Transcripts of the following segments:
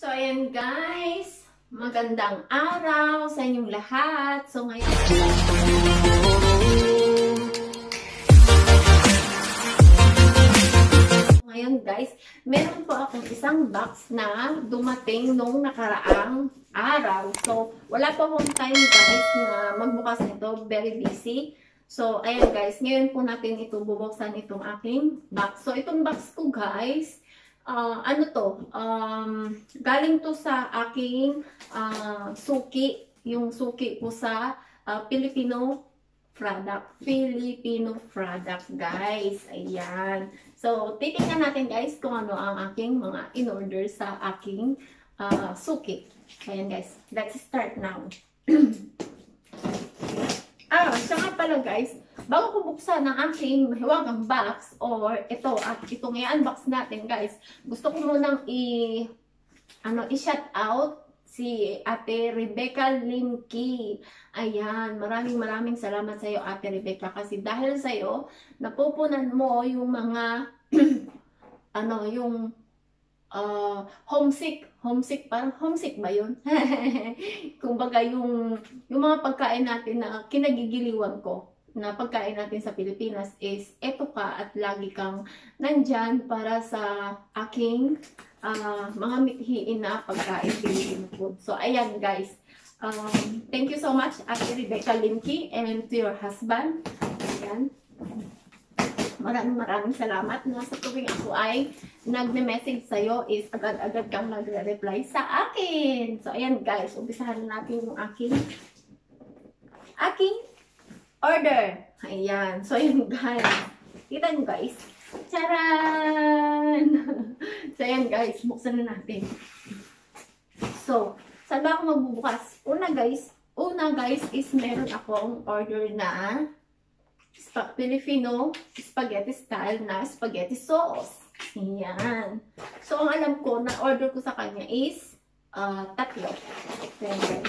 So, ayan guys. Magandang araw sa inyong lahat. So, ngayon... Ngayon guys, meron po akong isang box na dumating nung nakaraang araw. So, wala pa akong time guys na magbukas nito. Very busy. So, ayan guys, ngayon po natin ito bubuksan itong aking box. So, itong box ko guys, uh, ano to, um, galing to sa aking uh, suki, yung suki ko sa uh, Filipino product. Filipino product, guys. Ayan. So, titingnan natin, guys, kung ano ang aking mga in-order sa aking uh, suki. Ayan, guys. Let's start now. Ah, siya pala guys, bago ko buksan ang aking hiwagang box or ito at itong i-unbox natin guys, gusto ko munang i ano i-shout out si Ate Rebecca Linky. Ayan, maraming maraming salamat sa iyo Ate Rebecca kasi dahil sa iyo napupunan mo yung mga ano, yung uh, homesick. Homesick, parang homesick ba yun? Kumbaga yung, yung mga pagkain natin na kinagigiliwan ko na pagkain natin sa Pilipinas is eto ka at lagi kang nandyan para sa aking uh, mga mithiin na pagkain Filipino food. So, ayan guys. Um, thank you so much Ate Rebecca Limki and to your husband. Ayan. Maraming maraming salamat na sa tuwing ako ay nagme-message sa'yo is agad-agad kang nagre-reply sa akin. So, ayan guys, umpisahan natin yung aking aking order. Ayan. So, ayan guys. Kita nyo guys. Charan! so, ayan guys. Buksan na natin. So, saan ba ako magbubukas? Una guys, una guys is meron akong order na Sp Filipino spaghetti style na spaghetti sauce. Ayan. So, ang alam ko, na order ko sa kanya is uh, tatlo. Ayan,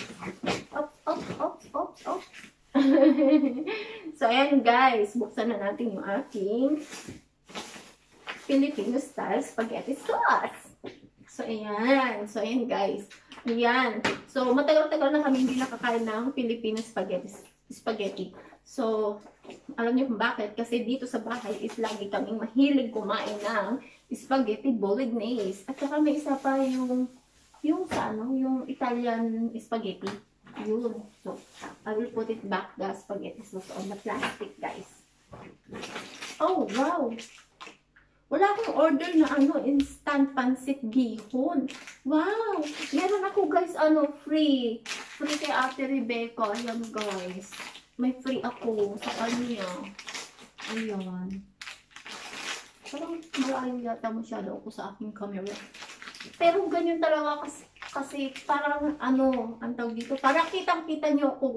Ops, ops, ops, ops, ops. so, ayan guys. Buksan na natin yung aking Filipino style spaghetti sauce. So, ayan. So, ayan guys. Ayan. So, matagal-tagal na kami hindi nakakain ng Filipino spaghetti. Spaghetti. So, alam niyo kung bakit? Kasi dito sa bahay is lagi kaming mahilig kumain ng spaghetti bolognese. At saka may isa pa yung, yung sa ano, yung Italian spaghetti. Yun. So, I will put it back the spaghetti sauce on the plastic, guys. Oh, wow! Wala akong order na ano, instant pancit bihon. Wow! Meron ako guys, ano, free. Free kay Ate Rebecca. Ayan guys. May free ako sa kanya. Ayan. Parang malayo yata masyado ako sa aking camera. Pero ganyan talaga kasi, kasi parang ano, ang tawag dito, parang kitang-kita nyo ako.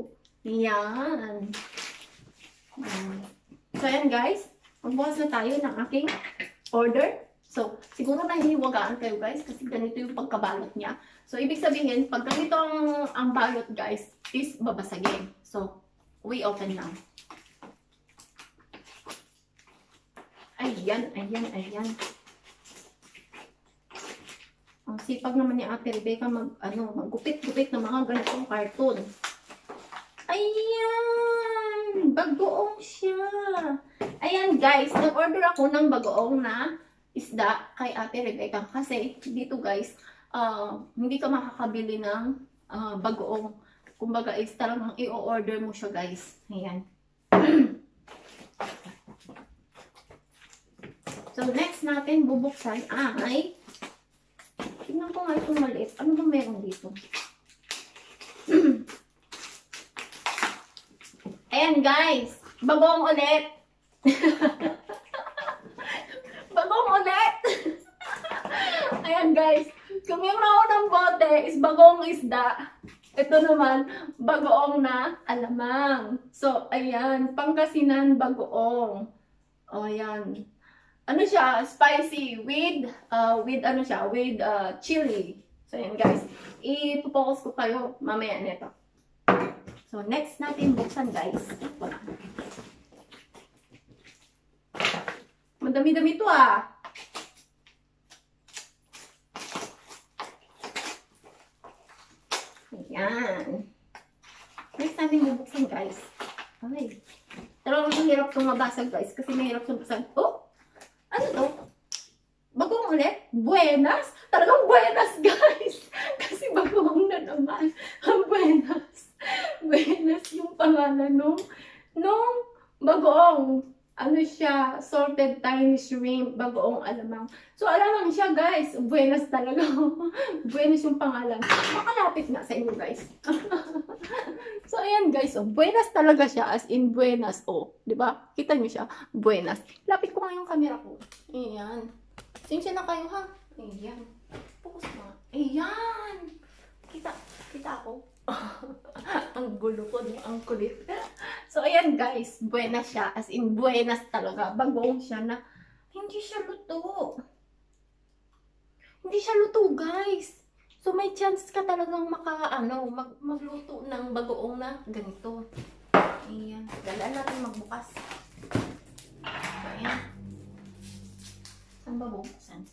Yan. Ayan. So, ayan guys. Magbukas na tayo ng aking order. So, siguro nahihiwagaan kayo guys kasi ganito yung pagkabalot niya. So, ibig sabihin, pag ganito ang, ang balot guys, is babasagin. So, we open now. Ayan, ayan, ayan. Sipag naman ni Ate Rebecca mag, ano, maggupit-gupit ng mga ganitong cartoon. Ayan! Bagoong siya. Ayan guys, nag-order ako ng bagoong na isda kay Ate Rebecca. Kasi dito guys, uh, hindi ka makakabili ng uh, bagoong. Kumbaga is talagang i-order mo siya guys. Ayan. so next natin bubuksan ay tingnan ko nga itong maliit. Ano ba meron dito? Ayan guys, bagong ulit. bagong ulit. Ayan guys, meron ako ng bote is bagong isda. Ito naman, bagoong na alamang. So, ayan, pangkasinan bagoong. O, ayan. Ano siya? Spicy with, uh, with ano siya? With uh, chili. So, ayan guys. Ipopokus ko kayo mamaya nito. So, next natin buksan guys. Na. Madami-dami to ah. Ayan. Next natin bubuksan, guys. Ay. Talagang mahirap itong mabasag, guys. Kasi mahirap itong basag. Oh! Ano to? Bagong ulit? Buenas? Talagang buenas, guys! Kasi bagong na naman. Ang buenas. Buenas yung pangalan nung, nung bagoong. Ano siya, salted tiny shrimp, bagoong alamang. So, alamang siya, guys. Buenas talaga. buenas yung pangalan. Makalapit nga sa inyo, guys. so, ayan, guys. Oh, buenas talaga siya, as in buenas. Oh, ba? Kita niyo siya, buenas. Lapit ko nga yung camera ko. Ayan. Sinsya na kayo, ha? Ayan. Focus nga. Ayan. Kita, kita ako. ang gulo ko, no? ang kulit. So, ayan guys, buenas siya. As in, buenas talaga. Bagong siya na, hindi siya luto. Hindi siya luto, guys. So, may chance ka talagang maka, ano, mag, magluto ng bagoong na ganito. Ayan. Dalaan natin magbukas. So, ayan. Saan ba bubuksan?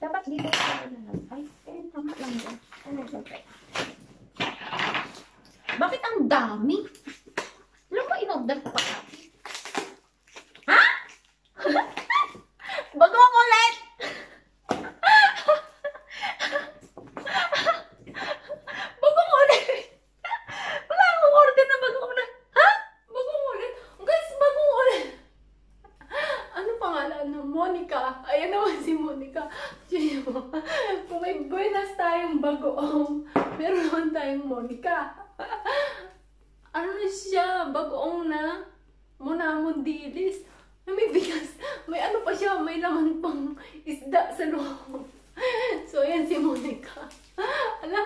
Dapat dito na lang. Ay, eh, tama lang yan. Ano ba? Bakit ang dami? Alam mo, in-order ko pa natin. Ha? Bagong ulit! bagong ulit! Wala akong order na bagong ulit. Ha? Bagong ulit? Guys, bagong ulit! Ano pangalan no? Monica. Ayan naman si Monica. Tingnan mo. Kung may buenas tayong bagoong, meron naman tayong Monica. ano na siya? Bagoong na? Munamon dilis. May bigas. May ano pa siya. May laman pang isda sa loob. So, ayan si Monica. Ala,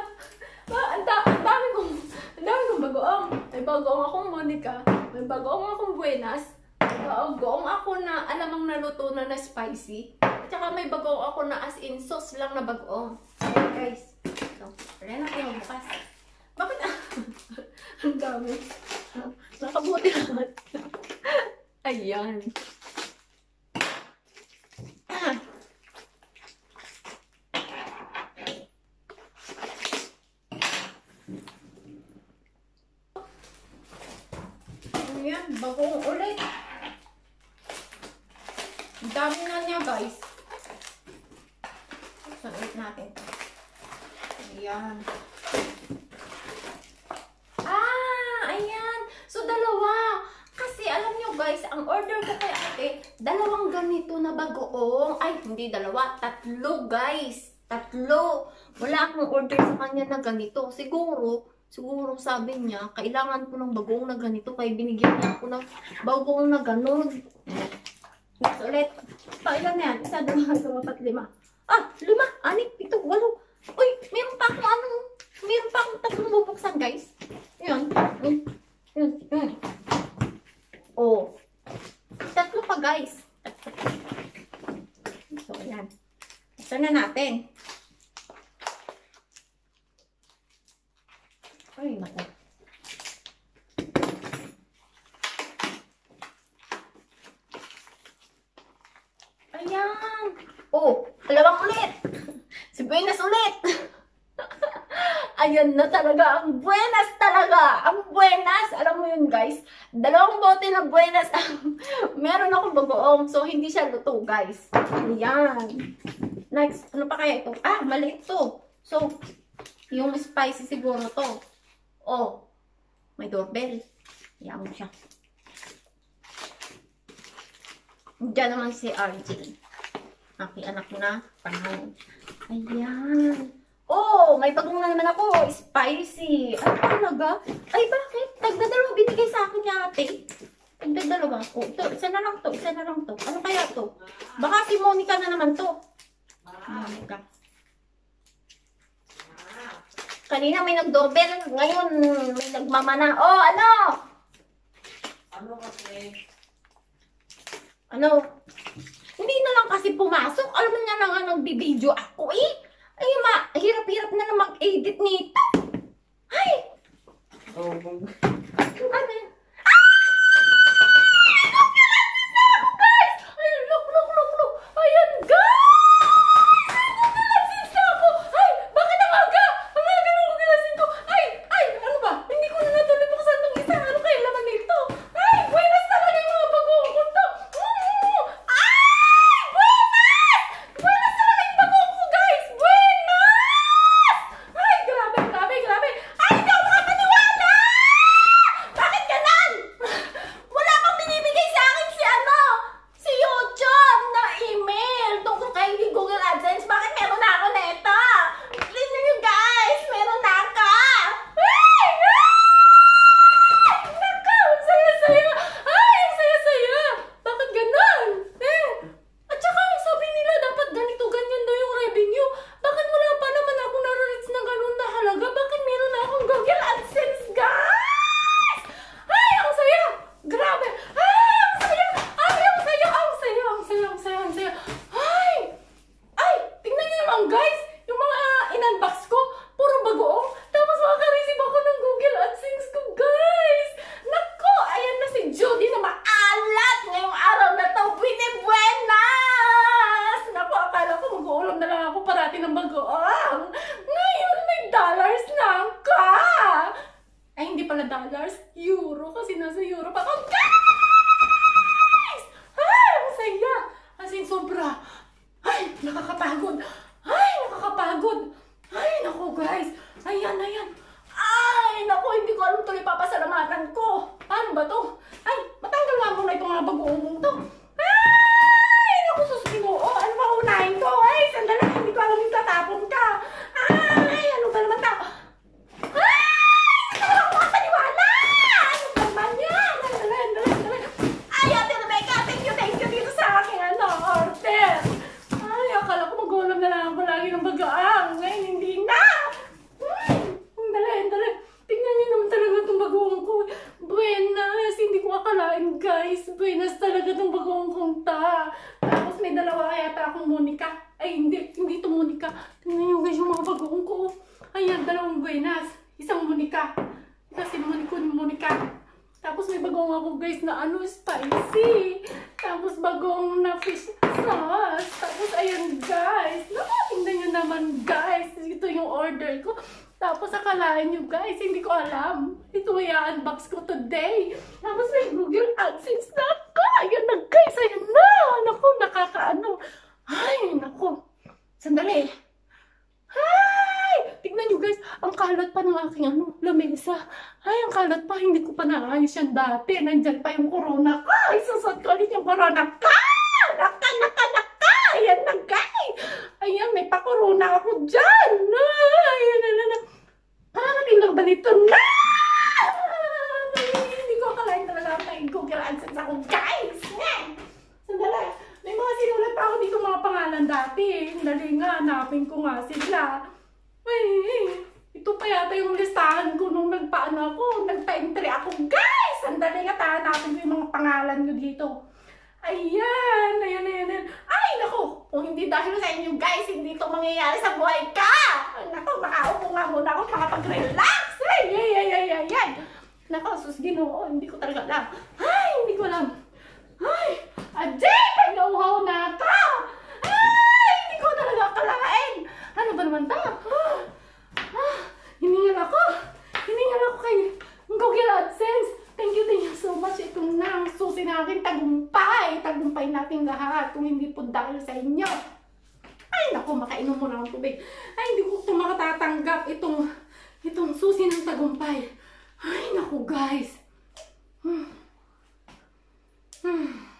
ah, ang, da- dami kong, ang dami kong bagoong. May bagoong akong Monica. May bagoong akong buenas. Bagoong ako na alamang naluto na na spicy. At saka may bagoong ako na as in sauce lang na bagoong. Ayan guys. So, wala na kayo bukas. Bakit? Ang dami. Nakabuti naman. Ayan. Ah. Ayan, bagong ulit. Ang dami na niya, guys. Buksan ulit natin. Ayan. Ah, ayan. So, dalawa. Kasi, alam nyo, guys, ang order ko kay ate, dalawang ganito na bagoong. Ay, hindi dalawa. Tatlo, guys. Tatlo. Wala akong order sa kanya na ganito. Siguro, siguro sabi niya, kailangan ko ng bagoong na ganito. Kaya binigyan niya ako ng bagoong na ganon. Next ulit. Pailan na yan? Isa, dalawa, dalawa, pat, lima. Ah, lima, anim, pito, walo. Uy, meron pa akong ano, meron pa akong tatlong bubuksan, guys. Yun. Yun. Yun. Oh. Tatlo pa, guys. So, ayan. Buksan na natin. Ay, naku. Ayan. Oh, dalawang ulit. Si Buenas ulit. Ayan na talaga. Ang Buenas talaga. Ang Buenas. Alam mo yun, guys. Dalawang bote na Buenas. Meron akong bagoong. So, hindi siya luto, guys. Ayan. Next. Ano pa kaya ito? Ah, maliit to. So, yung spicy siguro to. Oh, may doorbell. Ayan mo siya. Diyan naman si RJ. Aking anak na. Panahon. Ayan. Oh, may bagong na naman ako. Spicy. Ano talaga? Ay, bakit? Tagdadalawa binigay sa akin ni ate. Tagdadalawa ko. Ito, isa na lang to. Isa na lang to. Ano kaya to? Baka si Monica na naman to. Monica. Kanina may nag-doorbell. Ngayon, may nagmamana. Oh, ano? Ano kasi? Ano? Hindi na lang kasi pumasok. Alam mo na nga nagbibideo ako eh. Ay, ma, hirap-hirap na na mag-edit nito. Ay, Oh, ano nagkaroon na lang ako parati ng bagoang. Ngayon, may dollars lang ka! Ay, hindi pala dollars. Euro. Kasi nasa Europe ako. Oh, guys! Ay, ang saya! As in, sobra. Ay, nakakapagod. Ay, nakakapagod. Ay, naku, guys. Ayan, ayan. Ay, naku, hindi ko alam tuloy papasalamatan ko. Paano ba to? Ay, matanggal nga muna itong mga bagoong to. Buenas. Isang Monica. Kasi Monica ni Monica. Tapos may bagong ako guys na ano, spicy. Tapos bagong na fish sauce. Tapos ayan guys. Naku, tingnan nyo naman guys. Ito yung order ko. Tapos akalain nyo guys, hindi ko alam. Ito ay unbox ko today. Tapos may Google AdSense na ako. Ayan na guys, ayan na. Naku, nakakaano. Ay, naku. Sandali. Ay! Tignan nyo guys, ang kalat pa ng aking ano, lamesa. Ay, ang kalat pa, hindi ko pa naayos yan dati. Nandyan pa yung corona. Ay, susot ko ulit yung corona ka! Naka, naka, naka! Ayan na guys! Ayan, may pa-corona ako dyan! Ay, ayan na, na, na. Parating lang ba nito na? Hindi ko akalain talaga may Google AdSense ako guys! Yan! Sandali! May mga sinulat pa ako dito mga pangalan dati. Dali nga, hanapin ko nga sila. Ay, ito pa yata yung listahan ko nung nagpaano ako, nagpa-entry ako. Guys! Sandali nga, hanapin ko yung mga pangalan ko dito. Ayan, ayan, ayan, ayan. Ay, naku! Kung hindi dahil sa inyo guys, hindi ito mangyayari sa buhay ka! Naku, makaupo nga muna ako makapag-relax! Ay, ay, ay, ay, ay, ay! Naku, sus ginoo, hindi ko talaga alam. Ay, hindi ko alam. Ay, Ajay, pag nauhaw na ka! Ay, hindi ko talaga akalain. Ano ba naman ta? Ah, hiningal ako. Hiningal ako kay Google AdSense. Thank you, thank you so much. Itong na ang susi natin tagumpay. Tagumpay natin lahat kung hindi po dahil sa inyo. Ay, naku, makainom muna ng tubig. Ay, hindi ko ito makatatanggap. Itong, itong susi ng tagumpay. Ay, naku, guys. Hmm. Hmm.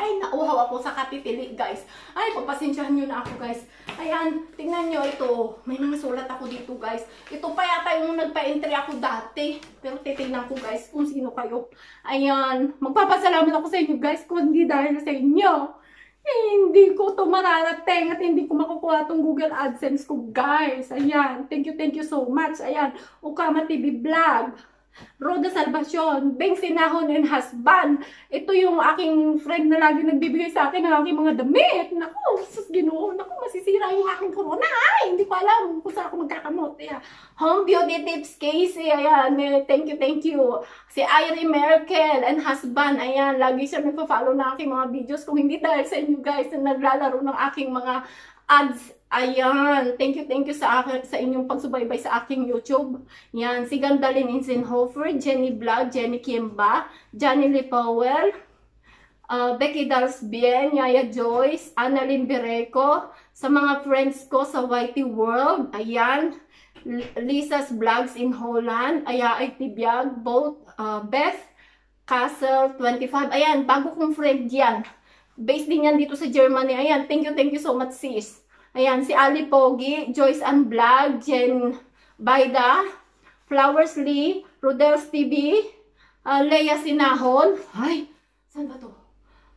Ay, nauhaw ako sa katitili, guys. Ay, pagpasensyahan nyo na ako, guys. Ayan, tingnan nyo ito. May mga sulat ako dito, guys. Ito pa yata yung nagpa-entry ako dati. Pero titignan ko, guys, kung sino kayo. Ayan, magpapasalamat ako sa inyo, guys, kung hindi dahil sa inyo. Eh, hindi ko to mararating at hindi ko makukuha tong Google AdSense ko, guys. Ayan, thank you, thank you so much. Ayan, Ukama TV Vlog. Roda Salvacion, Beng Sinahon and Husband. Ito yung aking friend na lagi nagbibigay sa akin ng aking mga damit. Naku, sus ginoo. Naku, masisira yung aking corona. Ay, hindi ko alam kung saan ako magkakamot. Yeah. Home Beauty Tips Casey. Ayan, thank you, thank you. Si Irie Merkel and husband. Ayan, lagi siya nagpa-follow ng aking mga videos. Kung hindi dahil sa inyo guys na naglalaro ng aking mga ads Ayan, thank you, thank you sa akin, sa inyong pagsubaybay sa aking YouTube. Yan, si Gandalin Insenhofer, Jenny Vlog, Jenny Kimba, Johnny Lee Powell, uh, Becky Dalsbien, Yaya Joyce, Annalyn Bereco, sa mga friends ko sa Whitey World, ayan, Lisa's Vlogs in Holland, Aya IT Biag, both, uh, Beth, Castle 25, ayan, bago kong friend yan. Based din yan dito sa Germany, ayan, thank you, thank you so much sis. Ayan, si Ali Pogi, Joyce Ann Vlog, Jen Baida, Flowers Lee, Rodels TV, uh, Leia Sinahon. Ay, saan ba to?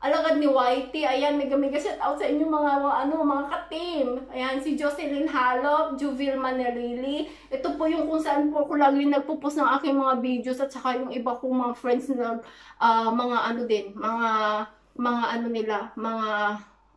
Alagad ni Whitey. Ayan, mega mega shout out sa inyo mga, mga ano, mga ka-team. Ayan, si Jocelyn Halop, Juvil Manelili. Ito po yung kung saan po ako lagi nagpo-post ng aking mga videos at saka yung iba kong mga friends na uh, mga ano din, mga mga ano nila, mga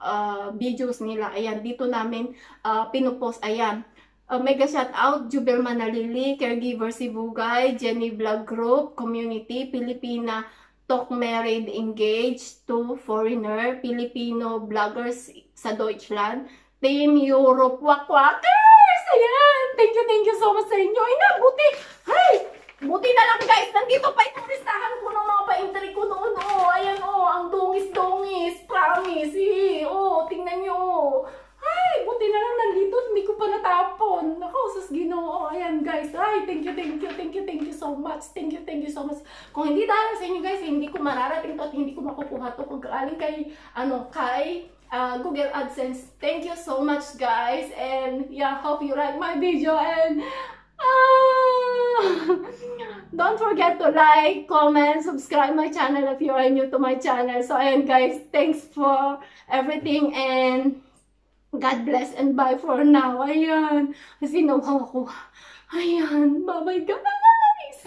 uh, videos nila. Ayan, dito namin uh, pinupost. Ayan. Uh, mega shout out, Jubel Manalili, Caregiver Sibugay, Jenny Vlog Group, Community, Pilipina, Talk Married Engaged to Foreigner, Filipino Vloggers sa Deutschland, Team Europe Wakwakers! Ayan! Thank you, thank you so much sa inyo. Ay, nabuti! Ay! Buti na lang guys, nandito pa yung listahan ko ng mga pa-entry ko noon. Oh, ayan oh, ang dungis-dungis. Promise. Eh. Oh, tingnan nyo. oh. Ay, buti na lang nandito. Hindi ko pa natapon. Nako, sus ginoo. Ayan guys. Ay, thank you, thank you, thank you, thank you so much. Thank you, thank you so much. Kung hindi dahil sa inyo guys, hindi ko mararating to at hindi ko makukuha to kung galing kay, ano, kay uh, Google AdSense. Thank you so much guys. And yeah, hope you like my video and Ah! Don't forget to like, comment, subscribe my channel if you are new to my channel. So, ayan guys, thanks for everything and God bless and bye for now. Ayan. Kasi nawawa ko. Ayan. Bye-bye guys.